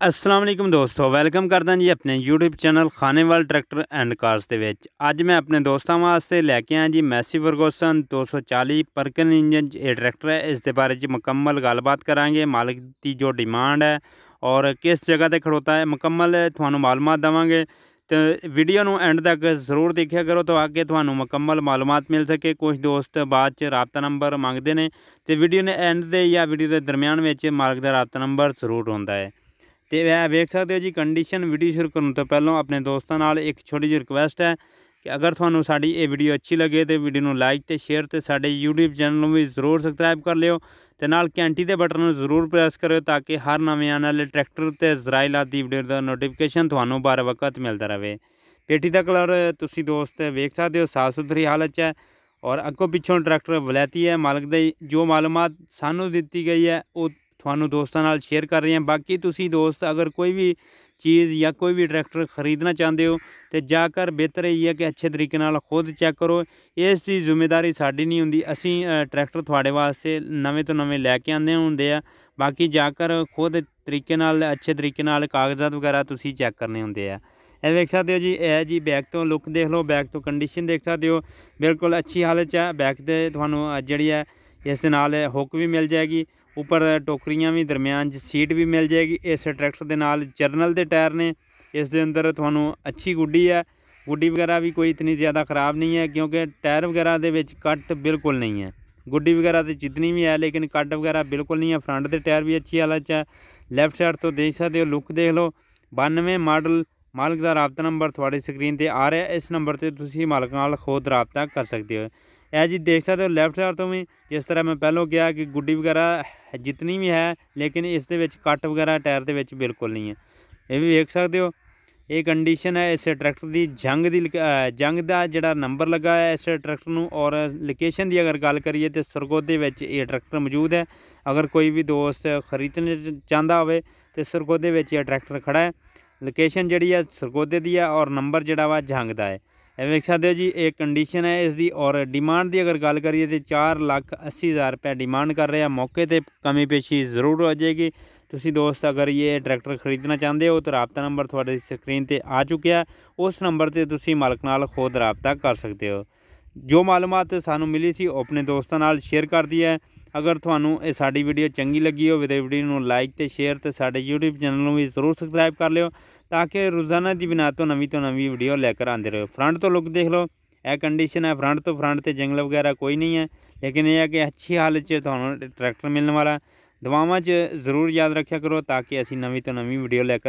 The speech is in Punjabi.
ਅਸਲਾਮ ਅਲੈਕਮ ਦੋਸਤੋ, ਵੈਲਕਮ ਕਰਦਾ ਜੀ ਆਪਣੇ YouTube channel Khanewal tractor and cars ਦੇ ਵਿੱਚ। ਅੱਜ ਮੈਂ ਆਪਣੇ ਦੋਸਤਾਂ ਵਾਸਤੇ ਲੈ ਕੇ ਆਇਆ ਜੀ ਮੈਸੀ ਫਰਗੂਸਨ 240 ਪਰਕਨ ਇੰਜਨ ਇਹ ਟਰੈਕਟਰ ਹੈ। ਇਸ ਦੇ ਬਾਰੇ ਚ ਮੁਕੰਮਲ ਗੱਲਬਾਤ ਕਰਾਂਗੇ, ਮਾਲਕ ਦੀ ਜੋ ਡਿਮਾਂਡ ਹੈ ਔਰ ਕਿਸ ਜਗ੍ਹਾ ਤੇ ਖੜੋਤਾ ਹੈ, ਮੁਕੰਮਲ ਤੁਹਾਨੂੰ ਮਾਲੂਮਾਤ ਦਵਾਂਗੇ। ਤੇ ਵੀਡੀਓ ਨੂੰ ਐਂਡ ਤੱਕ ਜ਼ਰੂਰ ਦੇਖਿਆ ਕਰੋ ਤਾਂ ਅੱਗੇ ਤੁਹਾਨੂੰ ਮੁਕੰਮਲ ਮਾਲੂਮਾਤ ਮਿਲ ਸਕੇ। ਕੁਝ ਦੋਸਤ ਬਾਅਦ ਚ ਰਾਬਤਾ ਨੰਬਰ ਮੰਗਦੇ ਨੇ ਤੇ ਵੀਡੀਓ ਨੇ ਐਂਡ ਦੇ ਜਾਂ ਵੀਡੀਓ ਦੇ ਦਰਮਿਆਨ ਵਿੱਚ ਮਾਲਕ ਦਾ ਰਾਬਤਾ ਨੰਬਰ ਜ਼ਰੂਰ ਹੁੰਦਾ ਹੈ। ਤੇ ਇਹ ਵੇਖ ਸਕਦੇ ਹੋ ਜੀ ਕੰਡੀਸ਼ਨ ਵੀਡੀਓ ਸ਼ੁਰੂ ਕਰਨ ਤੋਂ ਪਹਿਲਾਂ ਆਪਣੇ ਦੋਸਤਾਂ ਨਾਲ ਇੱਕ ਛੋਟੀ ਜਿਹੀ ਰਿਕਵੈਸਟ ਹੈ ਕਿ ਅਗਰ ਤੁਹਾਨੂੰ ਸਾਡੀ ਇਹ ਵੀਡੀਓ ਅੱਛੀ ਲੱਗੇ ਤੇ ਵੀਡੀਓ ਨੂੰ ਲਾਈਕ ਤੇ ਸ਼ੇਅਰ ਤੇ ਸਾਡੇ YouTube ਚੈਨਲ ਨੂੰ ਵੀ ਜ਼ਰੂਰ ਸਬਸਕ੍ਰਾਈਬ ਕਰ ਲਿਓ ਤੇ ਨਾਲ ਘੰਟੀ ਦੇ ਬਟਨ ਨੂੰ ਜ਼ਰੂਰ ਪ੍ਰੈਸ ਕਰਿਓ ਤਾਂ ਕਿ ਹਰ ਨਵੇਂ ਆਉਣ ਵਾਲੇ ਟਰੈਕਟਰ ਤੇ ਜ਼ਰਾਈਲ ਦੀ ਵੀਡੀਓ ਦਾ ਨੋਟੀਫਿਕੇਸ਼ਨ ਤੁਹਾਨੂੰ ਬਾਰ ਵਕਤ ਮਿਲਦਾ ਰਹੇ। ਪੇਟੀ ਦਾ ਕਲਰ ਤੁਸੀਂ ਦੋਸਤ ਵੇਖ ਸਕਦੇ ਹੋ, ਸਾਫ਼ ਸੁਥਰੀ ਹਾਲਤ 'ਚ ਹੈ ਔਰ ਅੱਗੋਂ ਪਿੱਛੋਂ ਟਰੈਕਟਰ ਵਲੈਤੀ ਹੈ, ਮਾਲਕ ਦੇ ਜੋ ਮਾਲੂਮਾਤ ਸਾਨੂੰ ਦਿੱਤੀ ਗਈ ਹੈ, ਉਹ ਤੁਹਾਨੂੰ ਦੋਸਤਾਂ ਨਾਲ ਸ਼ੇਅਰ ਕਰ ਰਹੇ ਹਾਂ। ਬਾਕੀ ਤੁਸੀਂ ਦੋਸਤ, ਅਗਰ ਕੋਈ ਵੀ ਚੀਜ਼ ਜਾਂ ਕੋਈ ਵੀ ਟਰੈਕਟਰ ਖਰੀਦਣਾ ਚਾਹੁੰਦੇ ਹੋ, ਤੇ ਜਾ ਕਰ ਬਿਹਤਰ ਇਹ ਹੈ ਕਿ ਅੱਛੇ ਤਰੀਕੇ ਨਾਲ ਖੁਦ ਚੈੱਕ ਕਰੋ। ਇਸ ਦੀ ਜ਼ਿੰਮੇਵਾਰੀ ਸਾਡੀ ਨਹੀਂ ਹੁੰਦੀ। ਅਸੀਂ ਟਰੈਕਟਰ ਤੁਹਾਡੇ ਵਾਸਤੇ ਨਵੇਂ ਤੋਂ ਨਵੇਂ ਲੈ ਕੇ ਆਉਂਦੇ ਹੁੰਦੇ ਆ। ਬਾਕੀ ਜਾ ਕਰ ਖੁਦ ਤਰੀਕੇ ਨਾਲ, ਅੱਛੇ ਤਰੀਕੇ ਨਾਲ ਕਾਗਜ਼ਾਤ ਵਗੈਰਾ ਤੁਸੀਂ ਚੈੱਕ ਕਰਨੇ ਹੁੰਦੇ ਆ। ਇਹ ਵੇਖ ਸਕਦੇ ਹੋ ਜੀ, ਇਹ ਜੀ ਬੈਕ ਤੋਂ ਲੁੱਕ ਦੇਖ ਲਓ ਬੈਕ ਤੋਂ ਕੰਡੀਸ਼ਨ ਦੇਖ ਸਕਦੇ ਹੋ। ਬਿਲਕੁਲ ਅੱਛੀ ਹਾਲਤ 'ਚ ਹੈ ਬੈਕ ਤੇ ਤੁਹਾਨੂੰ ਜਿਹੜੀ ਹੈ, ਇਸ ਦੇ ਨਾਲ ਹੁੱਕ ਵੀ ਮਿਲ ਜਾਏਗੀ। ਉੱਪਰ ਟੋਕਰੀਆਂ ਵੀ ਦਰਮਿਆਨ 'ਚ ਸੀਟ ਵੀ ਮਿਲ ਜਾਏਗੀ। ਇਸ ਟਰੈਕਟਰ ਦੇ ਨਾਲ ਜਰਨਲ ਦੇ ਟਾਇਰ ਨੇ। ਇਸ ਦੇ ਅੰਦਰ ਤੁਹਾਨੂੰ ਅੱਛੀ ਗੁੱਡੀ ਹੈ। ਗੁੱਡੀ ਵਗੈਰਾ ਵੀ ਕੋਈ ਇਤਨੀ ਜ਼ਿਆਦਾ ਖਰਾਬ ਨਹੀਂ ਹੈ ਕਿਉਂਕਿ ਟਾਇਰ ਵਗੈਰਾ ਦੇ ਵਿੱਚ ਕੱਟ ਬਿਲਕੁਲ ਨਹੀਂ ਹੈ। ਗੁੱਡੀ ਵਗੈਰਾ ਤੇ ਜਿਤਨੀ ਵੀ ਹੈ ਲੇਕਿਨ ਕੱਟ ਵਗੈਰਾ ਬਿਲਕੁਲ ਨਹੀਂ ਹੈ। ਫਰੰਟ ਦੇ ਟਾਇਰ ਵੀ ਅੱਛੀ ਹਾਲਤ 'ਚ ਹੈ। ਲੈਫਟ ਸਾਈਡ ਤੋਂ ਦੇਖ ਸਕਦੇ ਹੋ, ਲੁੱਕ ਦੇਖ ਲਓ। 92 ਮਾਡਲ ਮਾਲਕ ਦਾ ਰਾਬਤਾ ਨੰਬਰ ਤੁਹਾਡੀ ਸਕਰੀਨ ਤੇ ਆ ਰਿਹਾ। ਇਸ ਨੰਬਰ ਤੇ ਤੁਸੀਂ ਮਾਲਕ ਨਾਲ ਖੁਦ ਰਾਬਤਾ ਕਰ ਸਕਦੇ ਹੋ। ਇਹ ਜੀ ਦੇਖ ਸਕਦੇ ਹੋ ਲੈਫਟ ਸਾਈਡ ਤੋਂ ਵੀ, ਜਿਸ ਤਰ੍ਹਾਂ ਮੈਂ ਪਹਿਲਾਂ ਕਿਹਾ ਕਿ ਗੁੱਡੀ ਵਗੈਰਾ ਜਿਤਨੀ ਵੀ ਹੈ, ਲੇਕਿਨ ਇਸ ਦੇ ਵਿੱਚ ਕੱਟ ਵਗੈਰਾ ਟਾਇਰ ਦੇ ਵਿੱਚ ਬਿਲਕੁਲ ਨਹੀਂ ਹੈ। ਇਹ ਵੀ ਵੇਖ ਸਕਦੇ ਹੋ, ਇਹ ਕੰਡੀਸ਼ਨ ਹੈ ਇਸ ਟਰੈਕਟਰ ਦੀ, ਜੰਗ ਦੀ ਜੰਗ ਦਾ ਜਿਹੜਾ ਨੰਬਰ ਲੱਗਾ ਹੈ ਇਸ ਟਰੈਕਟਰ ਨੂੰ ਔਰ ਲੋਕੇਸ਼ਨ ਦੀ ਅਗਰ ਗੱਲ ਕਰੀਏ ਤੇ ਸਰਗੋਦੇ ਵਿੱਚ ਇਹ ਟਰੈਕਟਰ ਮੌਜੂਦ ਹੈ। ਅਗਰ ਕੋਈ ਵੀ ਦੋਸਤ ਖਰੀਦਣਾ ਚਾਹੁੰਦਾ ਹੋਵੇ ਤੇ ਸਰਗੋਦੇ ਵਿੱਚ ਇਹ ਟਰੈਕਟਰ ਖੜਾ ਹੈ। ਲੋਕੇਸ਼ਨ ਜਿਹੜੀ ਹੈ ਸਰਗੋਦੇ ਦੀ ਹੈ ਔਰ ਨੰਬਰ ਜਿਹੜਾ ਵਾ ਜੰਗ ਦਾ ਹੈ। ਇਹ ਵੇਖ ਸਕਦੇ ਹੋ ਜੀ, ਇਹ ਕੰਡੀਸ਼ਨ ਹੈ, ਇਸ ਦੀ ਔਰ ਡਿਮਾਂਡ ਦੀ ਅਗਰ ਗੱਲ ਕਰੀਏ ਤੇ 4 ਲੱਖ 80 ਹਜ਼ਾਰ ਰੁਪਏ ਡਿਮਾਂਡ ਕਰ ਰਿਹਾ। ਮੌਕੇ ਤੇ ਕਮੀ ਪੇਸ਼ੀ ਜ਼ਰੂਰ ਹੋ ਜਾਏਗੀ। ਤੁਸੀਂ ਦੋਸਤ, ਅਗਰ ਇਹ ਟਰੈਕਟਰ ਖਰੀਦਣਾ ਚਾਹੁੰਦੇ ਹੋ, ਤਾਂ ਰਾਬਤਾ ਨੰਬਰ ਤੁਹਾਡੀ ਸਕਰੀਨ ਤੇ ਆ ਚੁੱਕਿਆ ਉਸ ਨੰਬਰ ਤੇ ਤੁਸੀਂ ਮਾਲਕ ਨਾਲ ਖੁਦ ਰਾਬਤਾ ਕਰ ਸਕਦੇ ਹੋ। ਜੋ ਮਾਲੂਮਾਤ ਸਾਨੂੰ ਮਿਲੀ ਸੀ, ਉਹ ਆਪਣੇ ਦੋਸਤਾਂ ਨਾਲ ਸ਼ੇਅਰ ਕਰਦੀ ਹੈ ਅਗਰ ਤੁਹਾਨੂੰ ਇਹ ਸਾਡੀ ਵੀਡੀਓ ਚੰਗੀ ਲੱਗੀ ਹੋਵੇ, ਤਾਂ ਵੀਡੀਓ ਨੂੰ ਲਾਈਕ ਤੇ ਸ਼ੇਅਰ ਤੇ ਸਾਡੇ YouTube ਚੈਨਲ ਨੂੰ ਵੀ ਜ਼ਰੂਰ ਸਬਸਕ੍ਰਾਈਬ ਕਰ ਲਿਓ। ਤਾਂ ਕਿ ਰੋਜ਼ਾਨਾ ਦੀ ਬਿਨਾ ਤੋਂ ਨਵੀਂ ਤੋਂ ਨਵੀਂ ਵੀਡੀਓ ਲੈ ਕੇ ਆਉਂਦੇ ਰਹੋ। ਫਰੰਟ ਤੋਂ ਲੁੱਕ ਦੇਖ ਲਓ, ਇਹ ਕੰਡੀਸ਼ਨ ਹੈ। ਫਰੰਟ ਤੋਂ ਫਰੰਟ ਤੇ ਜੰਗਲ ਵਗੈਰਾ ਕੋਈ ਨਹੀਂ ਹੈ। ਲੇਕਿਨ ਇਹ ਹੈ ਕਿ ਅੱਛੀ ਹਾਲਤ 'ਚ ਤੁਹਾਨੂੰ ਟਰੈਕਟਰ ਮਿਲਣ ਵਾਲਾ। ਦਵਾਵਾਂ 'ਚ ਜ਼ਰੂਰ ਯਾਦ ਰੱਖਿਆ ਕਰੋ ਤਾਂ ਕਿ ਅਸੀਂ ਨਵੀਂ ਤੋਂ ਨਵੀਂ ਵੀਡੀਓ ਲੈ ਕੇ